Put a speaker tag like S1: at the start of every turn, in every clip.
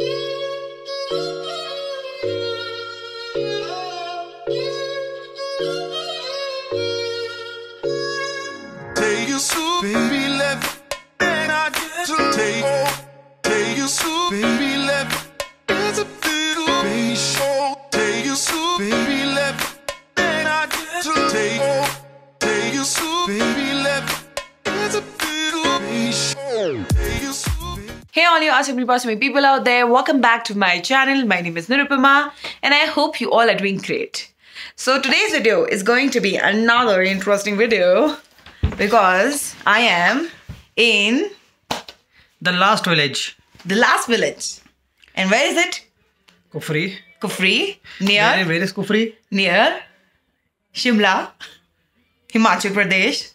S1: you
S2: Hey all you awesome awesome people out there, welcome back to my channel. My name is Nirupama and I hope you all are doing great. So today's video is going to be another interesting video because I am in
S3: The last village,
S2: the last village. And where is it?
S3: Kufri.
S2: Kufri,
S3: Where,
S2: near
S3: where is Kufri?
S2: near Shimla, Himachal Pradesh.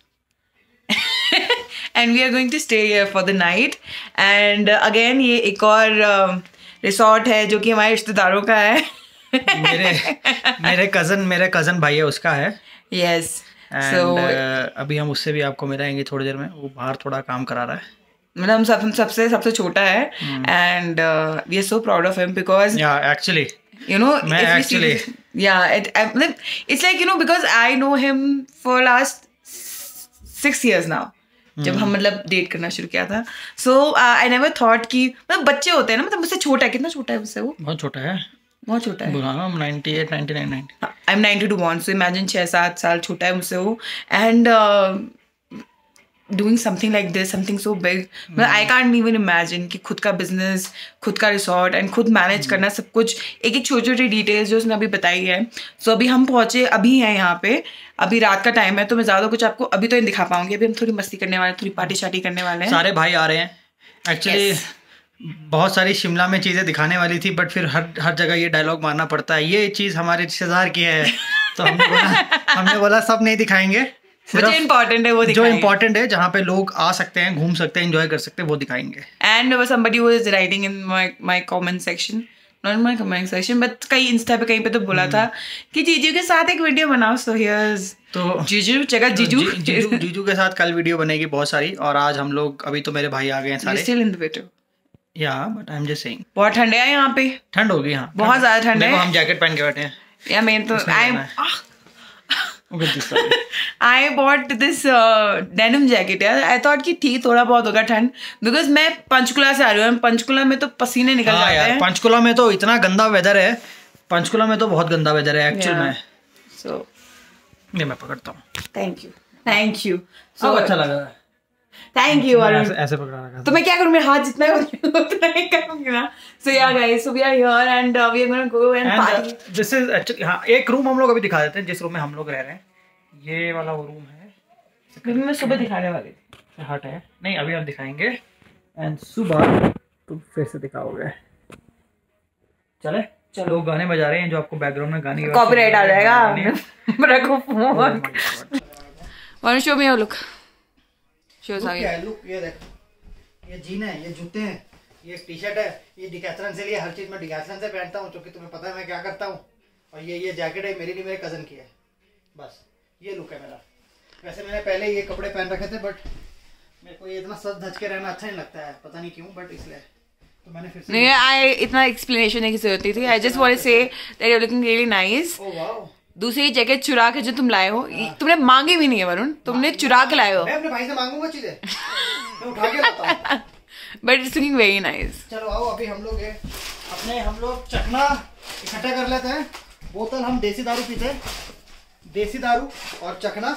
S2: And we are going to stay here for the night. And uh, again ये एक और resort है जो कि हमारे रिश्तेदारों का है।
S3: मेरे मेरे कज़न मेरे कज़न भाई है उसका है।
S2: यस
S3: एंड
S2: सो
S3: अभी हम उससे भी आपको मिलाएँगे थोड़ी देर में। वो बाहर थोड़ा काम करा रहा है।
S2: मतलब हम सब हम सबसे सबसे छोटा है। And we are so proud of him because
S3: yeah actually
S2: you know
S3: मैं actually-
S2: see, yeah it, I, it's like you know because I know him for last six years now. जब हम मतलब डेट करना शुरू किया था। सो I never thought कि मतलब बच्चे होते हैं ना मतलब मुझसे छोटा है। कितना छोटा है मुझसे वो?
S3: बहुत छोटा है।
S2: बहुत छोटा है।
S3: हाँ ninety eight ninety nine
S2: I am ninety two one so imagine छः सात साल छोटा है मुझसे वो। And doing something like this something so big I can't even imagine कि खुद का बिज़नेस खुद का रिसोर्ट एंड खुद मैनेज करना सब कुछ। एक एक छोटी छोटी डिटेल्स जो उसने अभी बताई है। सो अभी हम पहुँचे अभी हैं यहाँ पे। अभी रात का टाइम है तो मैं ज़्यादा कुछ आपको अभी तो नहीं दिखा पाऊँगी। अभी हम थोड़ी मस्ती करने वाले हैं थोड़ी पार्टी शार्टी करने वाले हैं।
S3: सारे भाई आ रहे हैं। Actually
S2: Yes.
S3: बहुत सारी शिमला में चीज़ें दिखाने वाली थी बट फिर हर हर जगह ये डायलॉग मारना पड़ता है। ये चीज़ हमारे रिश्तेदार की है। तो हमने बोला हमने बोला सब नहीं दिखाएँगे।
S2: है वो
S3: जो इम्पोर्टेंट है जहाँ पे लोग आ सकते हैं घूम सकते हैं एंजॉय कर सकते हैं वो दिखाएँगे।
S2: And somebody was writing in my my comment section. Not in my comment section कहीं इंस्टा पे कहीं पे तो बोला था कि जीजू के साथ एक वीडियो बनाओ सो हियर्स
S3: तो
S2: जीजू जगह जीजू।
S3: जीजू जीजू के साथ कल वीडियो बनेगी बहुत सारी और आज हम लोग अभी तो मेरे भाई आ गए हैं सारे।
S2: Still in the video
S3: yeah but I am just saying
S2: बहुत ठंड है यहाँ पे।
S3: ठंड होगी हाँ
S2: बहुत ज़्यादा ठंड है।
S3: हम जैकेट पहन के बैठे हैं।
S2: या मैं तो आई
S3: जाना Look at this side.
S2: I bought this denim jacket यार आई थॉट कि ठीक थोड़ा बहुत होगा ठंड। बिकॉज़ मैं पंचकुला से आ रही हूँ पंचकुला में तो पसीने निकल
S3: हाँ
S2: जाते हैं।
S3: पंचकुला में तो इतना गंदा वेदर है। पंचकुला में तो बहुत गंदा वेदर है एक्चुअल. में।
S2: सो
S3: ये मैं पकड़ता हूँ।
S2: Thank you thank you so
S3: अच्छा लगा।
S2: थैंक यू अरुण
S3: ऐसे पकड़ा रखा
S2: तो मैं क्या करूँ मेरा हाथ जितना है उतना ही करूँगी ना। So yeah guys so we are here and we are gonna go and party
S3: this is actually हाँ एक रूम हम लोग अभी दिखा देते हैं जिस रूम में हम लोग रह रहे हैं। ये वाला वो रूम है।
S2: मैं सुबह दिखाने वाली थी।
S3: हट है। नहीं अभी हम दिखाएँगे। एंड सुबह तुम फिर से दिखाओगे। चले।
S2: चलो।
S3: गाने बजा रहे हैं जो आपको बैकग्राउंड में गाने
S2: कॉपीराइट आ जाएगा। रखो फ़ोन। वन शो में लुक शो
S3: Look क्या है लुक ये देख। ये जीन है ये जूते हैं ये टी शर्ट है ये डिकैथलन से लिए हर चीज़ मैं डिकैथलन से पहनता हूँ क्योंकि तुम्हें पता है मैं क्या करता हूँ। और ये ये जैकेट है मेरी नहीं मेरे कज़न की है। बस ये लुक है मेरा। वैसे मैंने पहले ये कपड़े पहन रखे थे बट मेरे को ये इतना सच धज के रहना अच्छा नहीं लगता है पता नहीं क्यों बट इसलिए। तो मैंने फिर से
S2: नहीं आई इतना एक्सप्लेनेशन नहीं की ज़रूरत थी। I just want to say that you looking really nice
S3: oh wow
S2: दूसरी जैकेट चुरा के जो तुम लाए हो तुमने मांगे भी नहीं है वरुण। तुमने चुरा के लाए हो।
S3: मैं अपने भाई से मांगूँगा चीज़ें। मैं उठा के लाता
S2: but it's looking very nice
S3: चलो आओ अभी हम लोग अपने हम लोग चखना इकट्ठा कर लेते हैं। बोतल हम देसी दारू पीते हैं। देसी दारू और चखना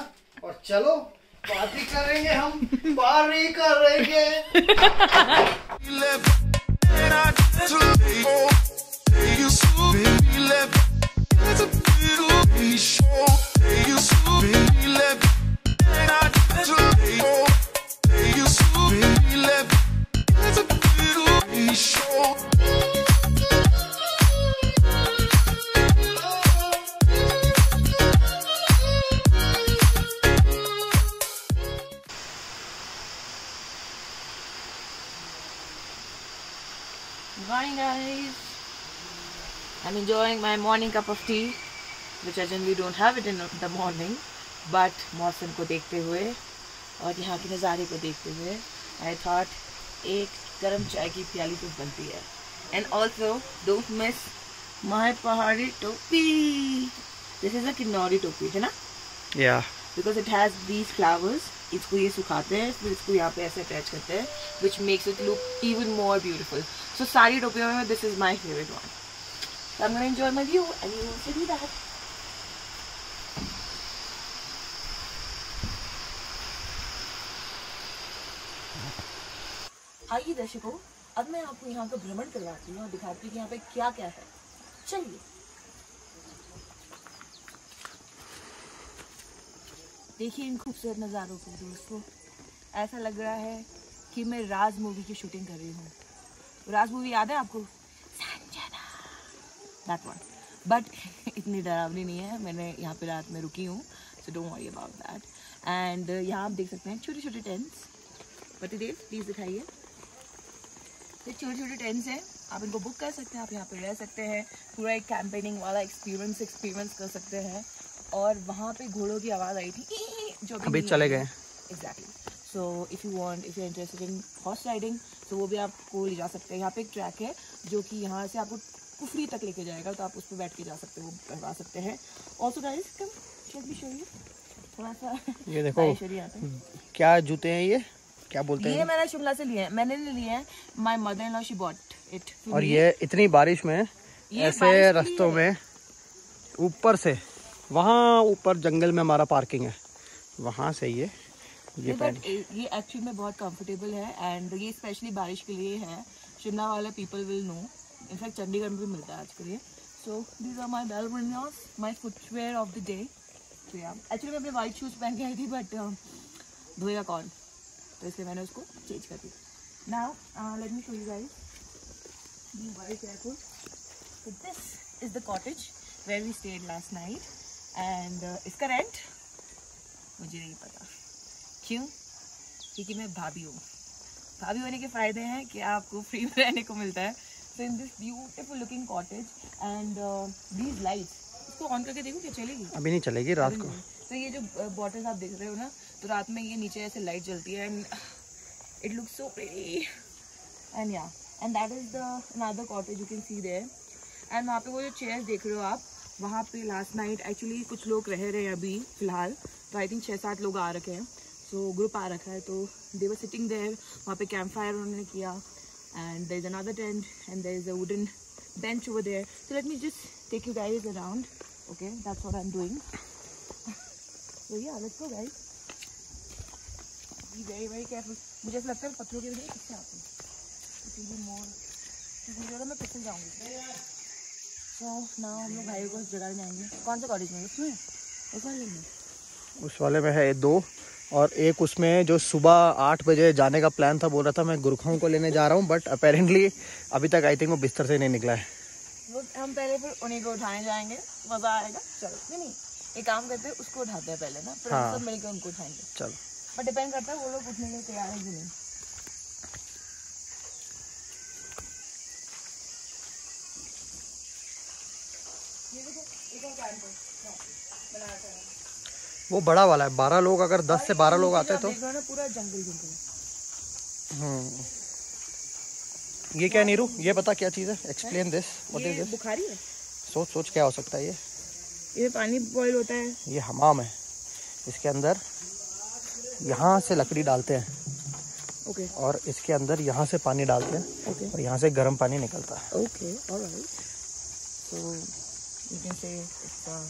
S3: और चलो पार्टी करेंगे हम। पार्टी करेंगे।
S1: Good
S2: morning guys. I'm enjoying my morning cup of tea. Which again we don't have it in the morning but मौसम को देखते हुए और यहाँ के नज़ारे को देखते हुए आई थाट एक गर्म चाय की प्याली तो बनती है। And also don't miss my पहाड़ी टोपी। दिस इज़ अ किन्नौरी टोपी है ना?
S3: Yeah
S2: because it has these flowers इसको ये सुखाते हैं फिर इसको यहाँ पे ऐसे अटैच करते हैं which makes it look even more beautiful so सारी टोपियों में this is my favourite one So I'm gonna enjoy my view and you will see that. आइए दर्शकों, अब मैं आपको यहाँ का भ्रमण करवाती हूँ और दिखाती हूँ कि यहाँ पे क्या क्या है। चलिए। देखिए इन खूबसूरत नज़ारों को दोस्तों, ऐसा लग रहा है कि मैं राज मूवी की शूटिंग कर रही हूँ। राज मूवी याद है आपको? दैट वन बट इतनी डरावनी नहीं है, मैंने यहाँ पे रात में रुकी हूँ so don't worry about that and यहाँ आप देख सकते हैं छोटे छोटे टेंट्स प्रतिदेव प्लीज़ दिखाइए। ये छोटे छोटे टेंट्स हैं। आप इनको बुक कर सकते हैं आप यहाँ पे रह सकते हैं। पूरा एक कैंपेनिंग वाला एक्सपीरियंस एक्सपीरियंस कर सकते हैं। और वहाँ पे घोड़ों की आवाज़ आई थी जो
S3: अभी चले गए।
S2: Exactly so if you want if you interested in horse riding तो वो भी आपको ले जा सकते हैं। यहाँ पे एक ट्रैक है जो कि यहाँ से आपको कुफरी तक लेके जाएगा तो आप उस पर बैठ के जा सकते हो करवा सकते हैं। Also guys come let me show थोड़ा सा
S3: ये देखो क्या जूते हैं ये? क्या बोलते हैं?
S2: ये मैंने शिमला से लिए हैं। मैंने नहीं लिए हैं। My mother in law she bought it
S3: और ये इतनी बारिश में ऐसे रास्तों में ऊपर से वहाँ ऊपर जंगल में हमारा पार्किंग है। वहाँ से ये ये
S2: बट ये एक्चुअली में बहुत कंफर्टेबल है एंड ये स्पेशली बारिश के लिए है। शिमला वाले people will know in fact Chandigarh में भी मिलता है आजकल ये so these are my बेलबर्नियास my footwear of the day तो या एक्चुअली मैं अपने वाइट शूज़ पहन के आई थी बट धोएगा कौन? तो इसलिए मैंने उसको चेंज कर दिया। Now let me show you guys be very careful So this is the cottage where we stayed last night. Uh, इसका रेंट मुझे नहीं पता। क्यों? क्योंकि मैं भाभी हूँ। भाभी होने के फ़ायदे हैं कि आपको फ्री में रहने को मिलता है। So in this beautiful looking cottage and these lights इसको ऑन करके देखो क्या चलेगी।
S3: अभी नहीं चलेगी रात को।
S2: तो ये जो बॉटल्स आप देख रहे हो ना तो रात में ये नीचे ऐसे लाइट जलती है and it looks so pretty and yeah and that is the another cottage you can see there and वहाँ पे वो जो चेयर्स देख रहे हो आप वहाँ पे लास्ट नाइट एक्चुअली कुछ लोग रह रहे हैं अभी फ़िलहाल तो आई थिंक छः सात लोग आ रखे हैं। सो so, ग्रुप आ रखा है तो देवर सिटिंग देयर वहाँ पे कैंप फायर उन्होंने किया। And there is another tent and there is a wooden bench over there. So let me just take you guys around okay? That's what i'm doing. So yeah let's be very very careful मुझे ऐसा लगता है पत्थरों के वजह किससे आते हैं। मोर क्योंकि मुझे मैं फिसल जाऊँगी। so now हम लोग भाई को उस जगह जाएँगे। कौन सा कॉलेज में? उसमें? उस वाले में?
S3: उस वाले में है दो और एक उसमें जो सुबह आठ बजे जाने का प्लान था बोल रहा था मैं गुरखाओं को लेने जा रहा हूँ बट अपेरेंटली अभी तक आई थिंक वो बिस्तर से नहीं निकला है।
S2: वो हम पहले फिर उन्हीं को उठाने जाएँगे। मज़ा आएगा। चलो। नहीं नहीं एक काम करते हैं उसको उठाते हैं पहले ना फिर
S3: हाँ।
S2: सब मिलकर उनको उठाएँगे।
S3: चलो।
S2: पर डिपेंड करता है वो लोग उठने के लिए तैयार है कि नहीं। है।
S3: वो बड़ा वाला है बारह लोग अगर दस से बारह लोग आते तो।
S2: पूरा जंगल जंगल।
S3: हम्म। ये क्या नीरू? ये बता क्या चीज़ है? Explain this what is this
S2: Bukhari है।
S3: सोच सोच क्या हो सकता है ये?
S2: ये पानी बॉईल होता है।
S3: ये हमाम है। इसके अंदर यहाँ से लकड़ी डालते हैं।
S2: Okay okay.
S3: और इसके अंदर यहाँ से पानी डालते हैं।
S2: Okay okay.
S3: और यहाँ से गर्म पानी निकलता है।
S2: Say it's uh,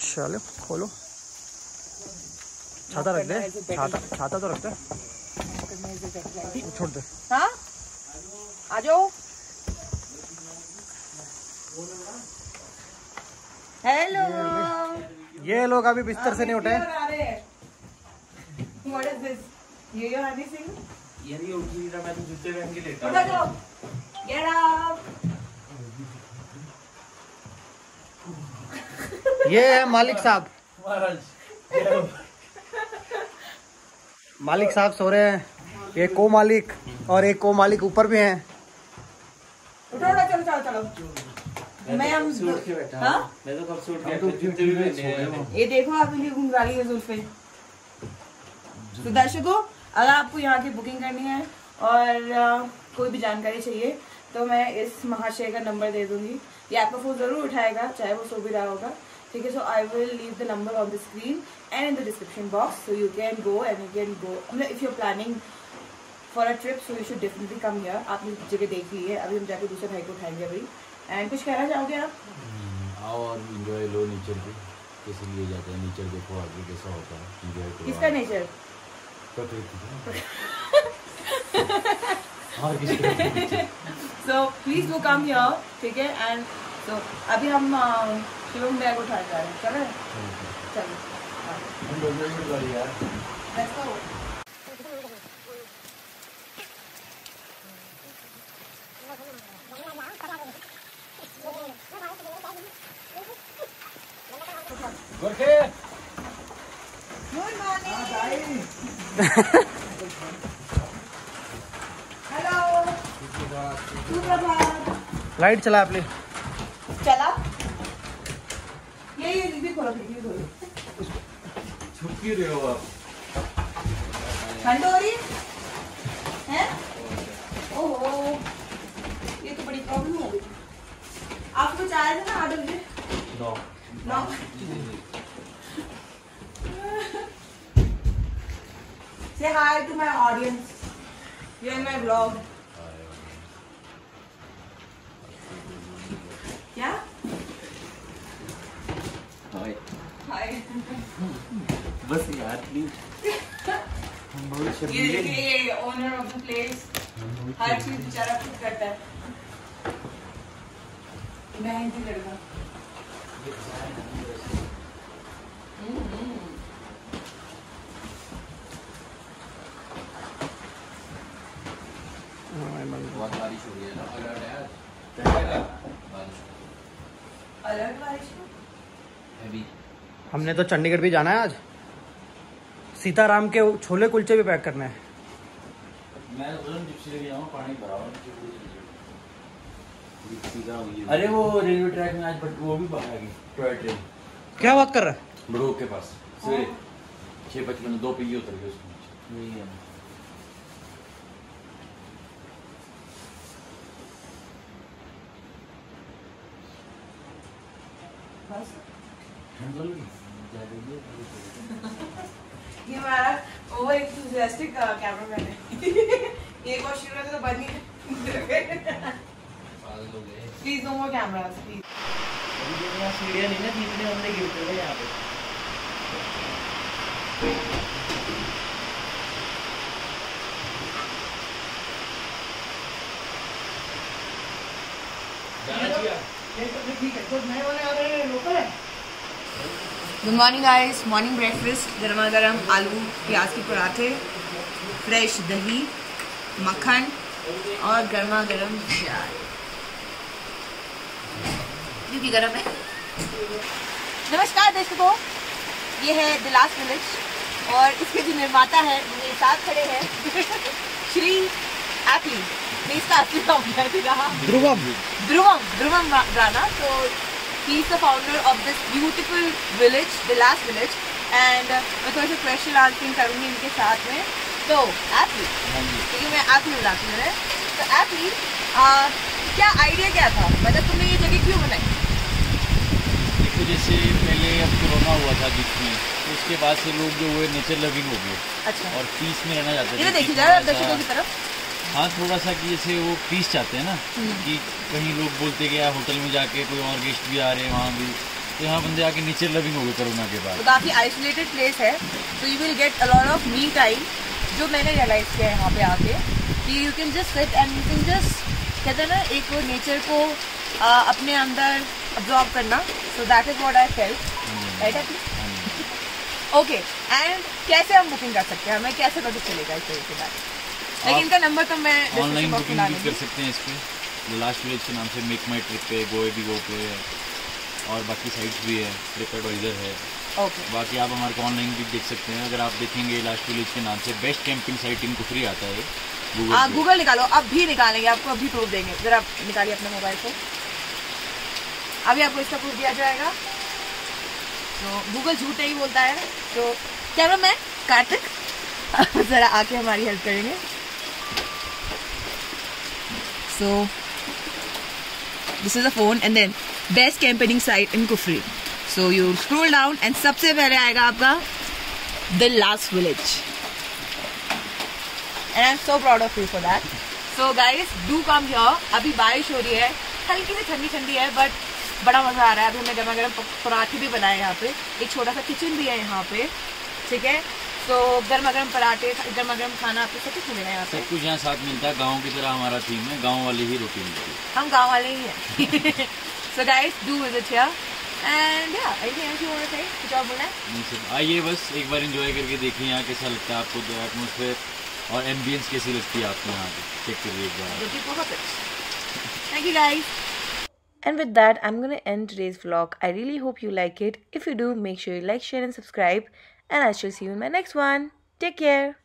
S3: चलो खोलो। छाता रख दे। छाता छाता तो रख दे। वो छोड़ दे।
S2: हाँ? आ जाओ। हेलो
S3: ये लोग अभी बिस्तर से नहीं उठे।
S4: ये उठी मैं तो जूते पहन के लेटा
S2: उठा जाओ. Get up.
S3: ये है मालिक साहब। मालिक। साहब सो रहे हैं। एक को मालिक और एक को मालिक ऊपर भी हैं।
S2: उठो उठो चलो चलो चलो। मैं हम
S4: बैठा
S2: हाँ?
S4: मैं तो कब हैं
S2: ये देखो आपके लिए घूम रही है जुल्फे तो दर्शकों अगर आपको यहाँ की बुकिंग करनी है और कोई भी जानकारी चाहिए तो मैं इस महाशय का नंबर दे दूँगी। ये आपका फ़ोन ज़रूर उठाएगा चाहे वो सो भी रहा होगा। ठीक है so I will leave the number on the screen and in the description box so you can go and you can go मतलब if you are planning for a trip so you should definitely come here आपने जगह देख ली है अभी हम जाके दूसरे भाई को उठाएँगे अभी। एंड कुछ कहना चाहोगे आप?
S5: हम्म, आओ और इंजॉय लो नेचर को कैसे लिए जाते हैं नेचर देखो आगे कैसा होता है इंजॉय करो
S2: किसका नेचर
S5: प्रकृति का। और किसका
S2: so please do come here ठीक है? एंड सो अभी हम शिवम को उठा जा रहे हैं चलो चलो हाँ।
S5: हम लोग में भी गाड़ी यार
S2: Let's go.
S5: गोरखे
S2: Good morning. Hello. सुप्रभात
S3: लाइट चला आपने।
S2: चला। ये ये भी खोलो ये भी खोलो।
S5: छुप क्यों रहे हो आप।
S2: ठंड हो? रही है हैं? ओहो ये तो बड़ी प्रॉब्लम हो गई। आपको कुछ आया ना आठ बजे
S5: no
S2: No. Say hi to my audience. You're in my vlog. क्या?
S5: हाय
S2: Hi.
S5: बस यार प्लीज़ हम बहुत
S2: ये
S5: शर्मीले।
S2: देखिए ये ओनर ऑफ़ द प्लेस हर चीज़ बेचारा खुद करता है मेहनती लड़का
S5: बहुत बारिश हो रही है ना अलर्ट है आज बारिश
S2: अलर्ट बारिश में
S3: हमने तो चंडीगढ़ भी जाना है आज। सीताराम के छोले कुलचे भी पैक करने हैं।
S5: मैं पानी अरे वो रेलवे ट्रैक में आज बट वो भी गई टॉय ट्रेन।
S3: क्या बात कर रहा है?
S5: बड़ोग के पास। सवेरे छः पचपन दो पहिए उतर गए उसके नीचे
S2: बस
S5: हैंडल
S2: ये हमारा ओवर एंथुसियास्टिक कैमरामैन है। एक बार शुरू तो बन ही please no more cameras please
S4: सीढ़ियाँ नहीं ना खींचने हमने गिरते हुए यहाँ पे।
S2: Good morning guys morning breakfast गर्मा गर्म आलू प्याज के पराठे फ्रेश दही मक्खन और गर्मा गर्म चाय। क्योंकि गर्म है? नमस्कार दर्शकों ये है द लास्ट विलेज और इसके जो निर्माता है मेरे साथ खड़े हैं श्री एपली क्या Dhruvam, Dhruvam Rana. So he's the founder of this beautiful village, the last village. And uh, मैं थोड़ा सा क्वेश्चन आंसरिंग करूँगी इनके साथ में। तो एपली क्योंकि मैं एपली बुलाती हूँ। तो एपली क्या आइडिया क्या था? मतलब तुमने ये जगह क्यों बनाई?
S5: देखो जैसे पहले अब कोरोना हुआ था बीच में तो उसके बाद से लोग जो हुए नेचर लविंग हो गए।
S2: अच्छा।
S5: और पीस में रहना चाहते थे
S2: देखिए दर्शकों की तरफ़।
S5: हाँ थोड़ा सा कि जैसे वो पीस चाहते हैं ना
S2: हम्म।
S5: कि कहीं लोग बोलते कि यार होटल में जाके कोई और गेस्ट भी आ रहे हैं वहाँ भी। तो यहाँ बंदे आके नेचर लविंग हो गए कोरोना के बाद।
S2: तो काफ़ी आइसोलेटेड प्लेस है। तो you will get a lot of me time जो मैंने रियलाइज़ किया है यहाँ पे आके कि you can just sit and you can just कहते हैं ना एक वो नेचर को आ, अपने अंदर अब्जॉर्ब करना। So that is what I felt right okay and कैसे हम बुकिंग कर सकते हैं? हमें कैसे पता चलेगा इस तरीके के? बारे में लेकिन इनका नंबर तो मैं
S5: ऑनलाइन बुकिंग भी कर सकते हैं इस पे लास्ट विलेज के नाम से मेक माई ट्रिप पे गोए भी गो पे है। और बाकी साइट्स भी है ट्रिप एडवाइजर है।
S2: ओके
S5: बाकी आप हमारे को ऑनलाइन भी देख सकते हैं। अगर आप देखेंगे लास्ट विलेज के नाम से बेस्ट कैंपिंग साइट इनको फ्री आता है
S2: हाँ
S5: गूगल
S2: निकालो अब भी निकालेंगे आपको अभी प्रूफ देंगे। जरा निकालिए अपने मोबाइल को। अभी आपको इसका प्रूफ दिया जाएगा। तो गूगल झूठ नहीं बोलता है। तो कैमरा मैन कार्तिक जरा आके हमारी हेल्प करेंगे। So this is a phone and then best campaigning site in Kufri. So you scroll down and सबसे पहले आएगा आपका The Last Village. And I'm so proud of you for that. So guys, do come here. अभी बारिश हो रही है हल्की सी ठंडी ठंडी है बट बड़ा मज़ा आ रहा है अभी हमने गर्मा गर्म पराठे भी बनाए यहाँ पे एक छोटा सा किचन भी है यहाँ पे ठीक है तो गर्मा गर्म पराठे गर्मा गर्म खाना आपको सब कुछ मिलेगा यहाँ
S5: सब कुछ यहाँ साथ मिलता है गाँव की तरह हमारा थीम है गाँव वाली ही रोटी मिलती है
S2: हम गाँव वाले ही हैं so guys do visit here and या यू कुछ और बोलना है
S5: आइए बस एक बार एंजॉय करके देखिए यहाँ कैसा लगता है आपको एटमोसफेयर और एम्बियंस कैसी लगती है आपको यहाँ पे चेक करिए एक बार
S2: it. Thank you. And with that, I'm gonna end today's vlog. I really hope you like it. If you do, make sure you like, share, and subscribe. And I shall see you in my next one. Take care.